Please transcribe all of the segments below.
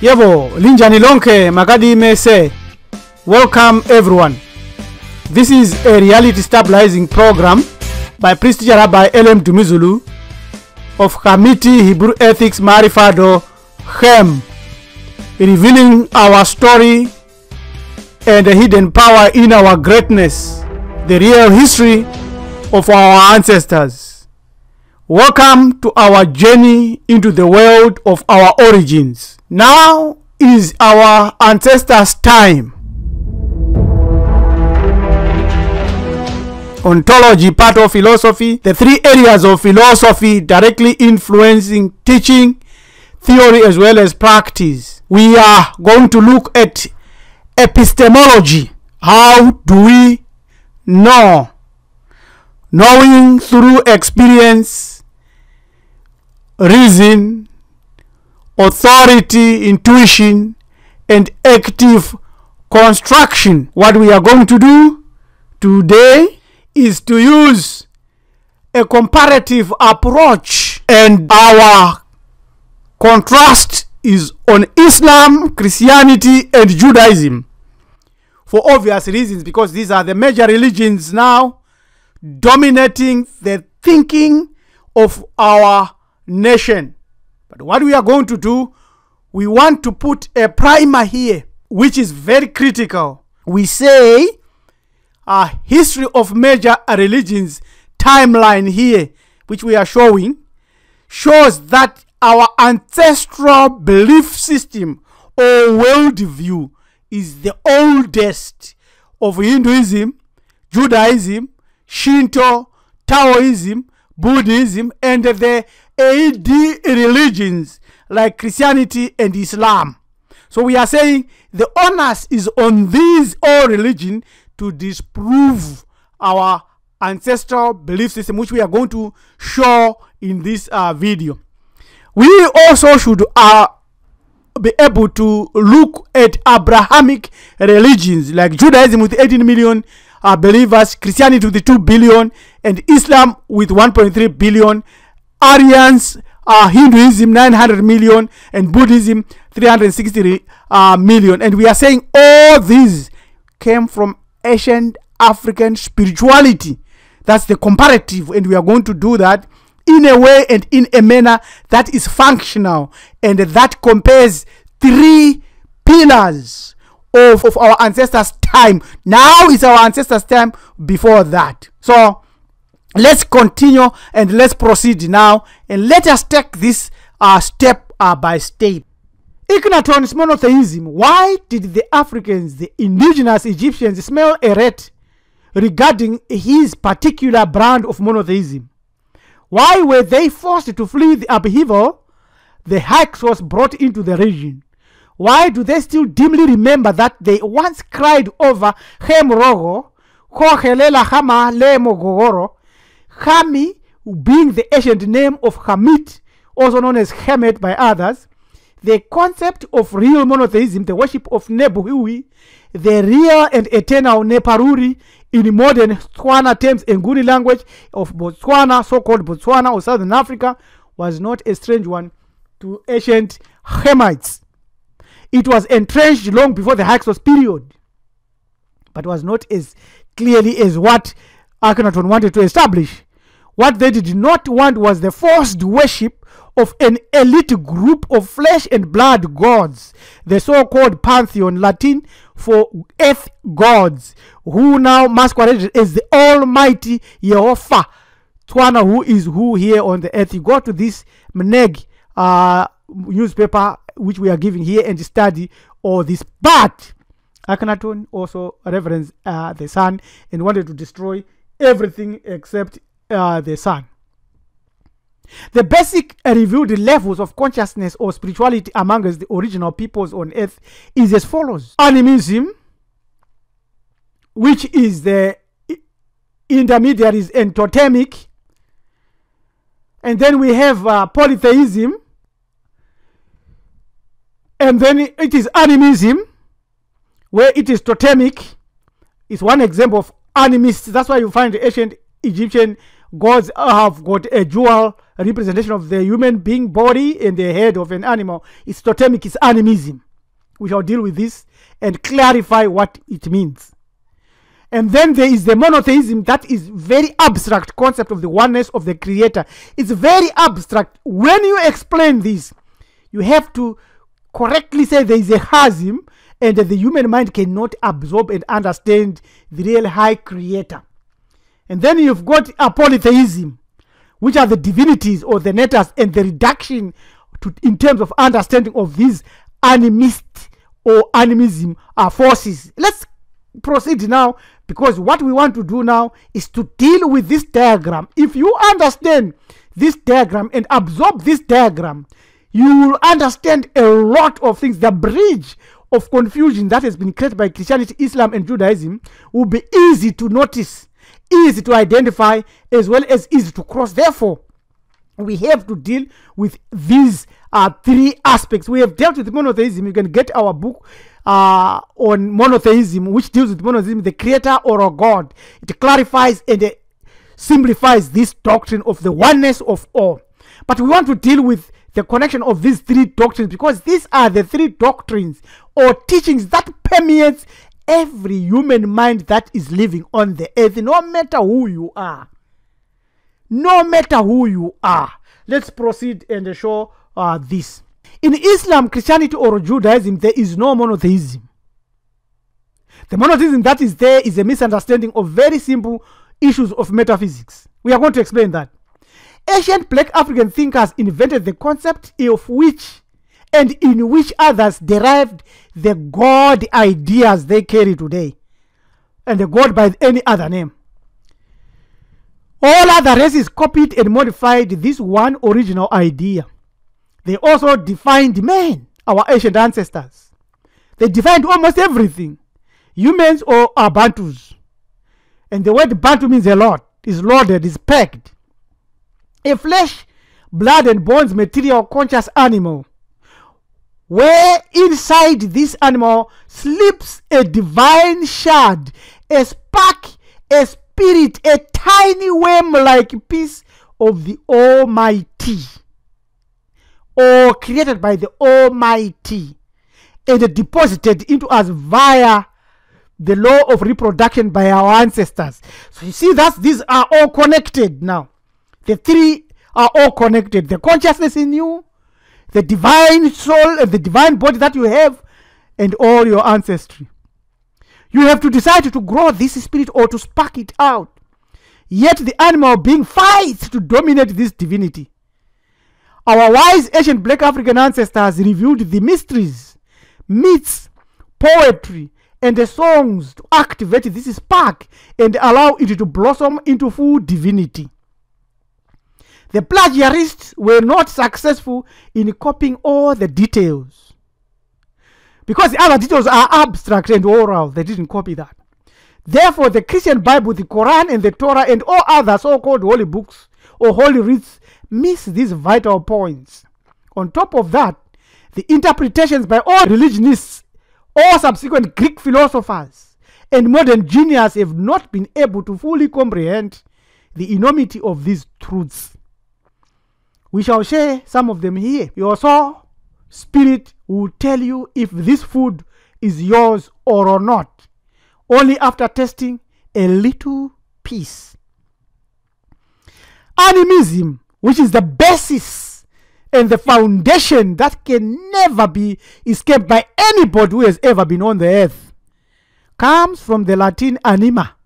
Yevo, Linjani Lonke, Makadi Mese. Welcome everyone. This is a reality stabilizing program by Priest Rabbi Elem Dumizulu of Khamit Hebrew Ethics Marifado Hem, revealing our story and the hidden power in our greatness, the real history of our ancestors. Welcome to our journey into the world of our origins. Now is our ancestors' time. Ontology, part of philosophy, the three areas of philosophy directly influencing teaching, theory, as well as practice. We are going to look at epistemology. How do we know? Knowing through experience, reason, authority, intuition, and active construction. What we are going to do today is to use a comparative approach, and our contrast is on Islam, Christianity, and Judaism for obvious reasons because these are the major religions now dominating the thinking of our nation. But what we are going to do, we want to put a primer here, which is very critical. We say a history of major religions timeline here, which we are showing, shows that our ancestral belief system or worldview is the oldest of Hinduism, Judaism, Shinto, Taoism, Buddhism, and the AD religions like Christianity and Islam. So we are saying the onus is on these all religion to disprove our ancestral belief system, which we are going to show in this uh, video. We also should uh, be able to look at Abrahamic religions like Judaism with 18 million uh, believers, Christianity with 2 billion, and Islam with 1.3 billion, Aryans, uh, Hinduism 900 million, and Buddhism 360 uh, million. And we are saying all these came from ancient African spirituality. That's the comparative, and we are going to do that in a way and in a manner that is functional and that compares three pillars of, of our ancestors' time. Now is our ancestors' time before that. So let's continue and let's proceed now and let us take this uh, step uh, by step. Akhenaton's monotheism. Why did the Africans, the indigenous Egyptians, smell a rat regarding his particular brand of monotheism? Why were they forced to flee the upheaval the Hyksos brought into the region? Why do they still dimly remember that they once cried over Hemrogo, Kohelela Hama Le Mogogoro, Hami being the ancient name of Hamit, also known as Hemet by others, the concept of real monotheism, the worship of Nebuhui, the real and eternal Neparuri in modern Tswana terms, Nguni language of Botswana, so-called Botswana or Southern Africa, was not a strange one to ancient Hamites. It was entrenched long before the Hyksos period, but was not as clearly as what Akhenaton wanted to establish. What they did not want was the forced worship of an elite group of flesh and blood gods, the so called pantheon, Latin for earth gods, who now masqueraded as the Almighty Yehovah, Tswana, who is who here on the earth. You go to this Mneg uh, newspaper, which we are giving here, and study all this. But Akhenaton also reverenced uh, the sun and wanted to destroy everything except uh, the sun. The basic revealed levels of consciousness or spirituality amongst the original peoples on earth is as follows animism, which is the intermediaries and totemic, and then we have uh, polytheism, and then it is animism, where it is totemic, is one example of animists. That's why you find the ancient Egyptian gods have got a dual representation of the human being body and the head of an animal It's totemic, it's animism. We shall deal with this and clarify what it means. And then there is the monotheism that is very abstract concept of the oneness of the creator. It's very abstract. When you explain this, you have to correctly say there is a chasm and the human mind cannot absorb and understand the real high creator. And then you've got a polytheism, which are the divinities or the netters and the reduction to, in terms of understanding of these animist or animism are forces. Let's proceed now because what we want to do now is to deal with this diagram. If you understand this diagram and absorb this diagram, you will understand a lot of things. The bridge of confusion that has been created by Christianity, Islam, and Judaism will be easy to notice, easy to identify, as well as easy to cross. Therefore, we have to deal with these uh, three aspects. We have dealt with monotheism. You can get our book uh, on monotheism, which deals with monotheism, the creator or a God. It clarifies and uh, simplifies this doctrine of the oneness of all. But we want to deal with the connection of these three doctrines because these are the three doctrines or teachings that permeates every human mind that is living on the earth, no matter who you are. No matter who you are. Let's proceed and show uh, this. In Islam, Christianity, or Judaism, there is no monotheism. The monotheism that is there is a misunderstanding of very simple issues of metaphysics. We are going to explain that. Ancient black African thinkers invented the concept of which and in which others derived the God ideas they carry today, and the God by any other name. All other races copied and modified this one original idea. They also defined man, our ancient ancestors. They defined almost everything humans or our Bantus. And the word Bantu means a lot, is loaded, is packed. A flesh, blood, and bones material conscious animal, where inside this animal sleeps a divine shard, a spark, a spirit, a tiny worm like piece of the Almighty or created by the Almighty and deposited into us via the law of reproduction by our ancestors. So you see that these are all connected now. The three are all connected. The consciousness in you, the divine soul, and the divine body that you have, and all your ancestry. You have to decide to grow this spirit or to spark it out. Yet the animal being fights to dominate this divinity. Our wise ancient black African ancestors revealed the mysteries, myths, poetry, and the songs to activate this spark and allow it to blossom into full divinity. The plagiarists were not successful in copying all the details. Because the other details are abstract and oral, they didn't copy that. Therefore, the Christian Bible, the Quran, and the Torah, and all other so called holy books or holy writs miss these vital points. On top of that, the interpretations by all religionists, all subsequent Greek philosophers, and modern geniuses have not been able to fully comprehend the enormity of these truths. We shall share some of them here. Your soul, spirit will tell you if this food is yours or not, only after tasting a little piece. Animism which is the basis and the foundation that can never be escaped by anybody who has ever been on the earth, comes from the Latin anima.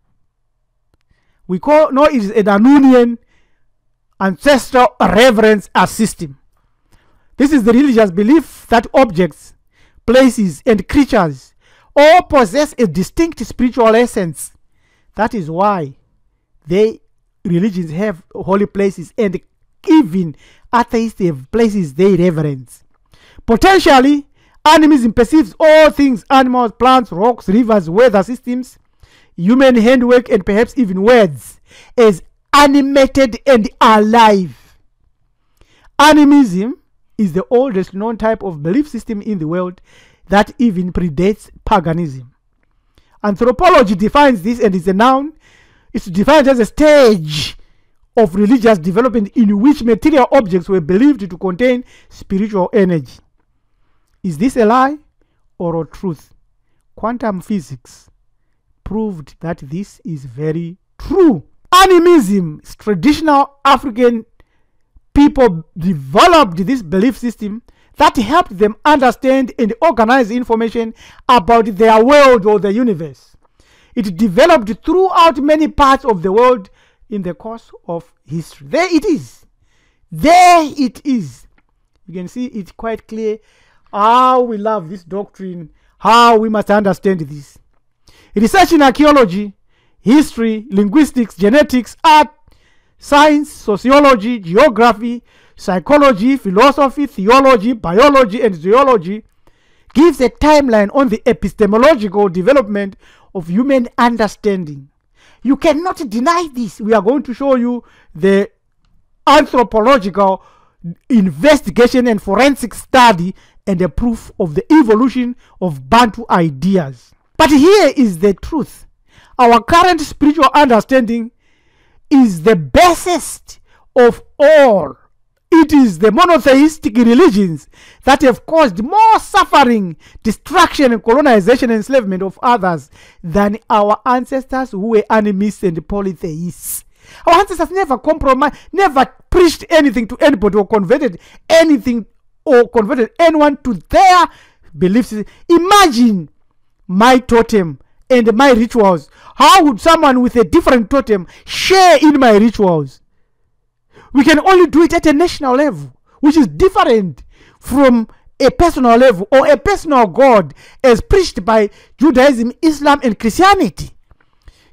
We call know it is an Anunian ancestral reverence as system. This is the religious belief that objects, places, and creatures all possess a distinct spiritual essence. That is why they religions have holy places and even atheists have places they reverence. Potentially, animism perceives all things animals, plants, rocks, rivers, weather systems, human handwork, and perhaps even words as animated and alive. Animism is the oldest known type of belief system in the world that even predates paganism. Anthropology defines this and is a noun. It's defined as a stage of religious development in which material objects were believed to contain spiritual energy. Is this a lie or a truth? Quantum physics proved that this is very true. Animism, traditional African people developed this belief system that helped them understand and organize information about their world or the universe. It developed throughout many parts of the world in the course of history. There it is. There it is. You can see it quite clear how we love this doctrine, how we must understand this. Research in archaeology, history, linguistics, genetics, art, science, sociology, geography, psychology, philosophy, theology, biology, and zoology gives a timeline on the epistemological development of human understanding. You cannot deny this. We are going to show you the anthropological investigation and forensic study and the proof of the evolution of Bantu ideas. But here is the truth. Our current spiritual understanding is the basest of all. It is the monotheistic religions that have caused more suffering, destruction, colonization, and enslavement of others than our ancestors who were animists and polytheists. Our ancestors never compromised, never preached anything to anybody or converted anything or converted anyone to their beliefs. Imagine my totem and my rituals. How would someone with a different totem share in my rituals? We can only do it at a national level, which is different from a personal level or a personal God as preached by Judaism, Islam, and Christianity.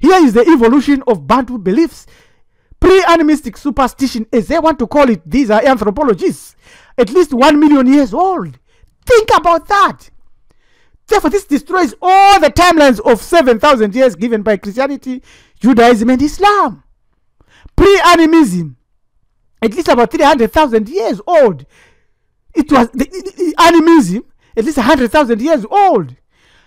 Here is the evolution of Bantu beliefs. Pre animistic superstition, as they want to call it, these are anthropologists, at least one million years old. Think about that. Therefore, this destroys all the timelines of 7,000 years given by Christianity, Judaism, and Islam. Pre animism, at least about 300,000 years old. It was the, the, the animism, at least 100,000 years old.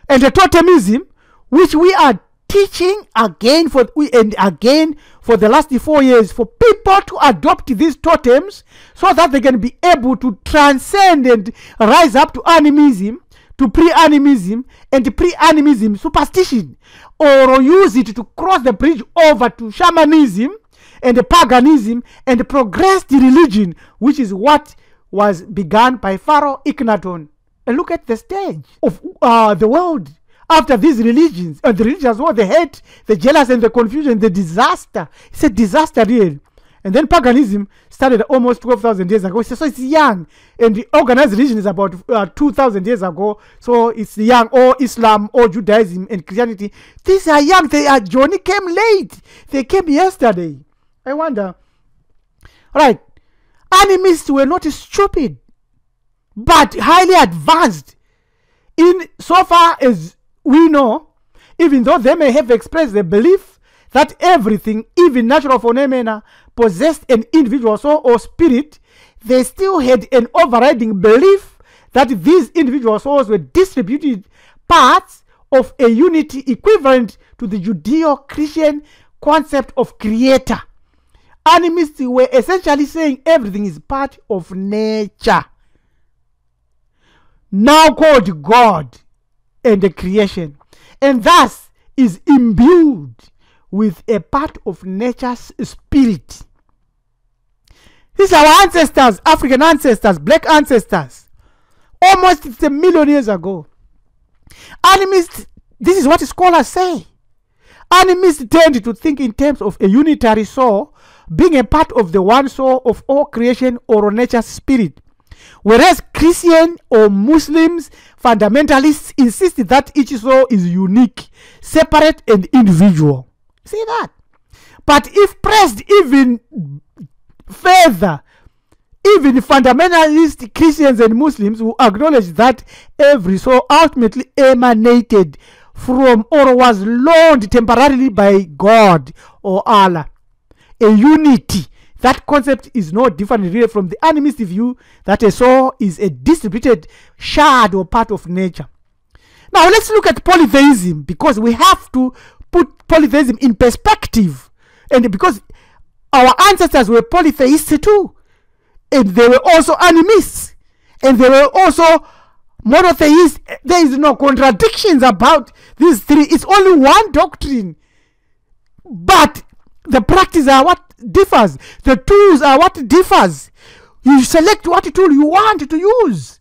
And the totemism, which we are teaching again for and again for the last four years for people to adopt these totems so that they can be able to transcend and rise up to animism to pre-animism and pre-animism superstition or use it to cross the bridge over to shamanism and paganism and progressed religion which is what was begun by pharaoh Akhenaten. and look at the stage of uh, the world after these religions and the religions what the hate the jealous and the confusion the disaster it's a disaster really and then paganism started almost 12,000 years ago. So it's young. And the organized religion is about uh, 2,000 years ago. So it's young. Or Islam, or Judaism, and Christianity. These are young. They are Johnny came late. They came yesterday. I wonder. Right. Animists were not stupid, but highly advanced. In so far as we know, even though they may have expressed the belief that everything, even natural phenomena, possessed an individual soul or spirit, they still had an overriding belief that these individual souls were distributed parts of a unity equivalent to the Judeo Christian concept of creator. Animists were essentially saying everything is part of nature, now called God and the creation, and thus is imbued with a part of nature's spirit. These are our ancestors, African ancestors, black ancestors. Almost a million years ago. Animists, this is what scholars say. Animists tend to think in terms of a unitary soul being a part of the one soul of all creation or nature's spirit. Whereas Christian or Muslims fundamentalists insist that each soul is unique, separate, and individual. See that? But if pressed even further even fundamentalist Christians and Muslims who acknowledge that every soul ultimately emanated from or was loaned temporarily by God or Allah. A unity. That concept is no different really from the animist view that a soul is a distributed shard or part of nature. Now let's look at polytheism because we have to put polytheism in perspective. And because Our ancestors were polytheists too, and they were also animists, and they were also monotheists. There is no contradictions about these three. It's only one doctrine, but the practice are what differs. The tools are what differs. You select what tool you want to use.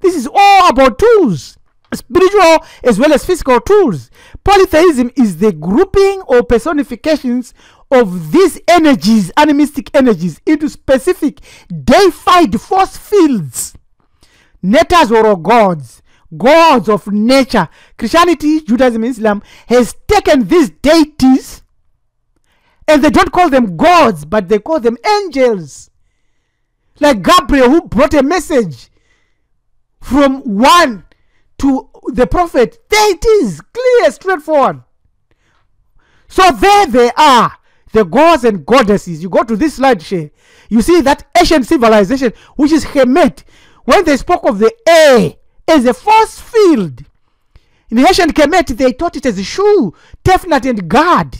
This is all about tools spiritual as well as physical tools. Polytheism is the grouping or personifications of these energies, animistic energies, into specific deified force fields, netas or gods, gods of nature. Christianity, Judaism, Islam has taken these deities and they don't call them gods, but they call them angels. Like Gabriel, who brought a message from one to the prophet. There it is, clear, straightforward. So there they are, the gods and goddesses. You go to this slide share, you see that ancient civilization, which is Kemet, when they spoke of the air as a force field. In the ancient Kemet, they taught it as Shu, Tefnut, and God.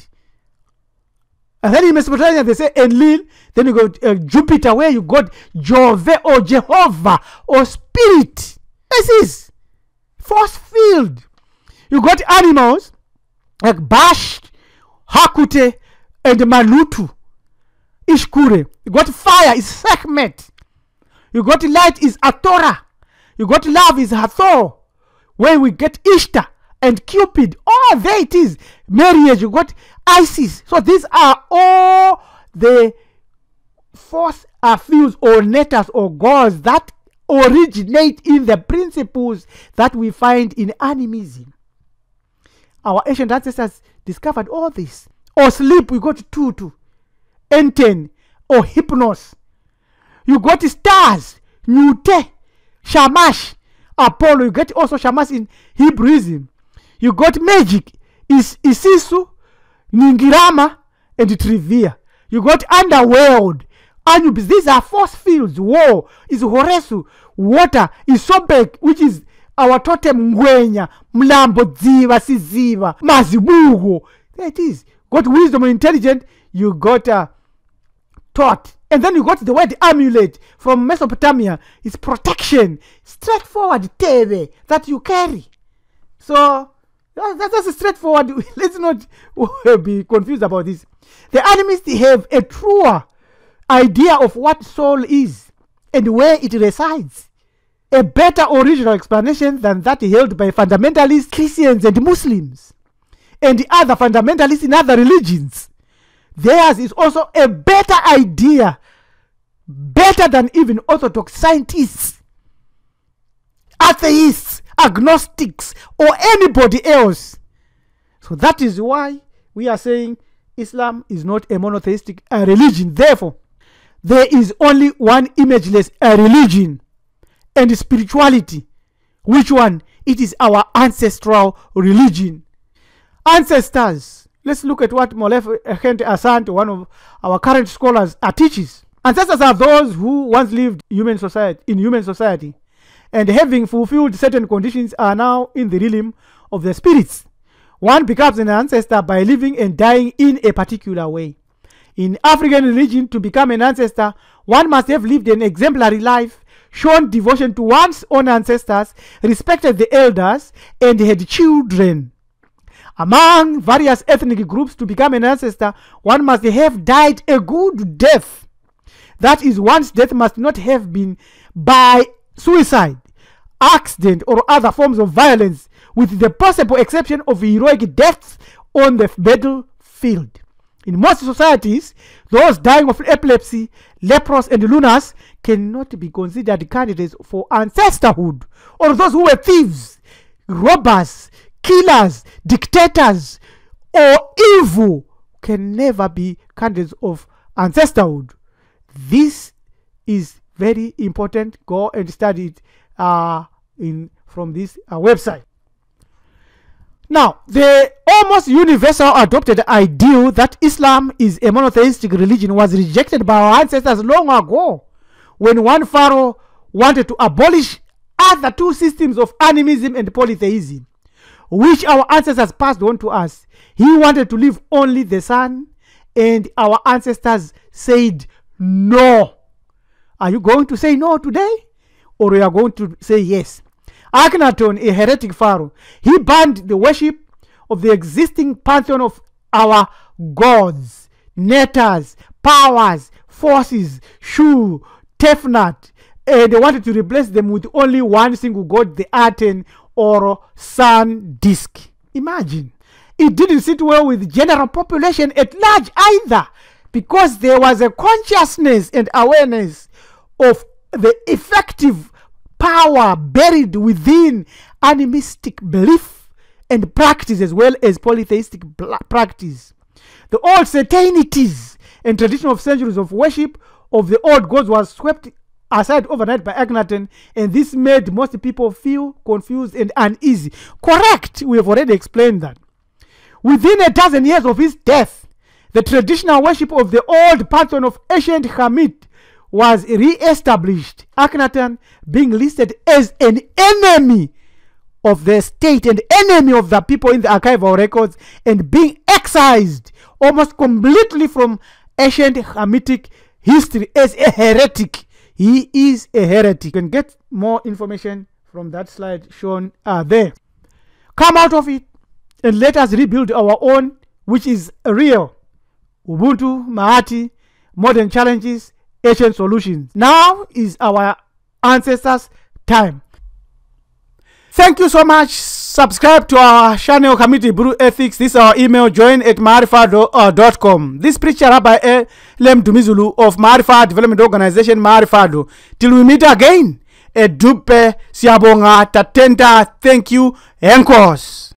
And then in Mesopotamia, they say Enlil. Then you got uh, Jupiter, where you got Jove or Jehovah or Spirit. This is force field. You got animals like Bash, Hakute, and Malutu, Ishkure. You got fire is Sekhmet. You got light is Atora. You got love is Hathor. Where we get Ishtar and Cupid. Oh, there it is. Marriage, you got Isis. So these are all the force fields or netters or gods that originate in the principles that we find in animism. Our ancient ancestors discovered all this. Or sleep, we got Tutu, Enten, or Hypnos. You got stars, Nute, Shamash, Apollo. You get also Shamash in Hebrewism. You got magic, is Isisu, Ningirama, and Trivia. You got underworld, Anubis. These are force fields. War is Horesu. Water is Sobek, which is our totem Ngwenya, Mlambo, Dziva, Siziva, Mazibugo. There it is. Got wisdom and intelligence. You got uh, thought. And then you got the word amulet from Mesopotamia. It's protection. Straightforward tebe that you carry. So that's just straightforward. Let's not be confused about this. The animists have a truer idea of what soul is and where it resides. A better original explanation than that held by fundamentalist Christians and Muslims and the other fundamentalists in other religions. Theirs is also a better idea, better than even orthodox scientists, atheists, agnostics, or anybody else. So that is why we are saying Islam is not a monotheistic uh, religion. Therefore, there is only one imageless uh, religion and spirituality. Which one? It is our ancestral religion. Ancestors. Let's look at what Molefi Kete Asante, one of our current scholars, uh, teaches. Ancestors are those who once lived human society in human society and having fulfilled certain conditions are now in the realm of the spirits. One becomes an ancestor by living and dying in a particular way. In African religion, to become an ancestor, one must have lived an exemplary life, shown devotion to one's own ancestors, respected the elders, and had children. Among various ethnic groups, to become an ancestor, one must have died a good death. That is, one's death must not have been by suicide, accident, or other forms of violence, with the possible exception of heroic deaths on the battlefield. In most societies, those dying of epilepsy, lepers, and lunars cannot be considered candidates for ancestorhood, or those who were thieves, robbers, killers, dictators, or evil can never be candidates of ancestorhood. This is very important. Go and study it uh, in from this uh, website. Now, the almost universal adopted ideal that Islam is a monotheistic religion was rejected by our ancestors long ago when one pharaoh wanted to abolish other two systems of animism and polytheism, which our ancestors passed on to us. He wanted to leave only the sun and our ancestors said no. Are you going to say no today? Or you are going to say yes? Akhenaton, a heretic pharaoh, he banned the worship of the existing pantheon of our gods, netters, powers, forces, Shu, Tefnut, and they wanted to replace them with only one single god, the Aten or Sun disk. Imagine. It didn't sit well with general population at large either because there was a consciousness and awareness of the effective power buried within animistic belief and practice as well as polytheistic practice. The old certainties and tradition of centuries of worship of the old gods was swept aside overnight by Akhenaten, and this made most people feel confused and uneasy. Correct, we have already explained that. Within a dozen years of his death, the traditional worship of the old pattern of ancient Kemet was re-established, Akhenaten being listed as an enemy of the state and enemy of the people in the archival records and being excised almost completely from ancient Kemetic history as a heretic. He is a heretic. You can get more information from that slide shown uh, there. Come out of it and let us rebuild our own, which is real. Ubuntu, Mahati, modern challenges, ancient solutions. Now is our ancestors' time. Thank you so much. Subscribe to our channel, Committee Brew Ethics. This is our email, join at marifado.com. This preacher, Rabbi Lem Dumizulu of Marifa Development Organization, Marifado. Till we meet again, Edupe Siabonga Tatenta. Thank you, Enkos.